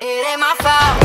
It ain't my fault.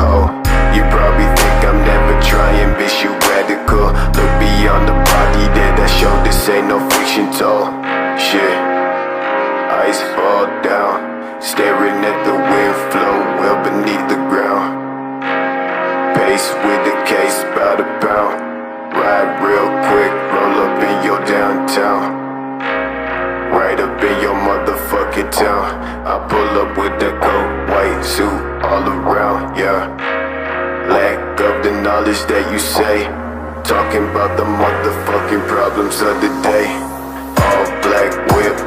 You probably think I'm never trying, bitch, you radical. Look beyond the body that I show, this ain't no fiction told. Shit, ice fall down, staring at the wind flow well beneath the ground. Pace with the case, bout a pound. Ride real quick, roll up in your downtown. Right up in your motherfucking town. I pull up with the coat, white suit all around, yeah. Lack of the knowledge that you say. Talking about the motherfucking problems of the day. All black whip,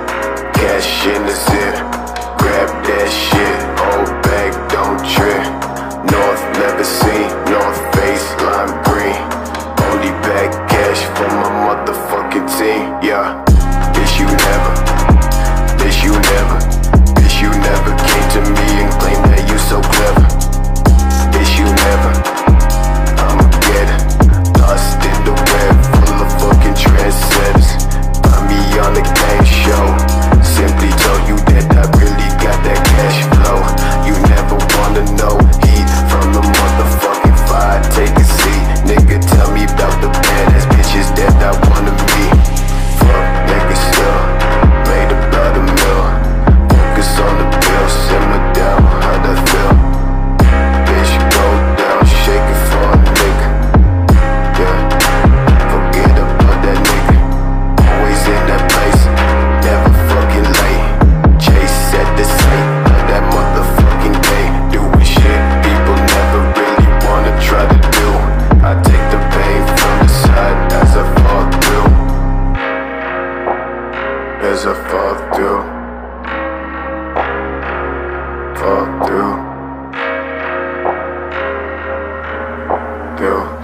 cash in the zip. Grab that shit, hold back, don't trip. North never seen, North face, lime green. Only back cash for my motherfucking team, yeah. Bitch, you never, bitch, you never, bitch, you never came to me Through.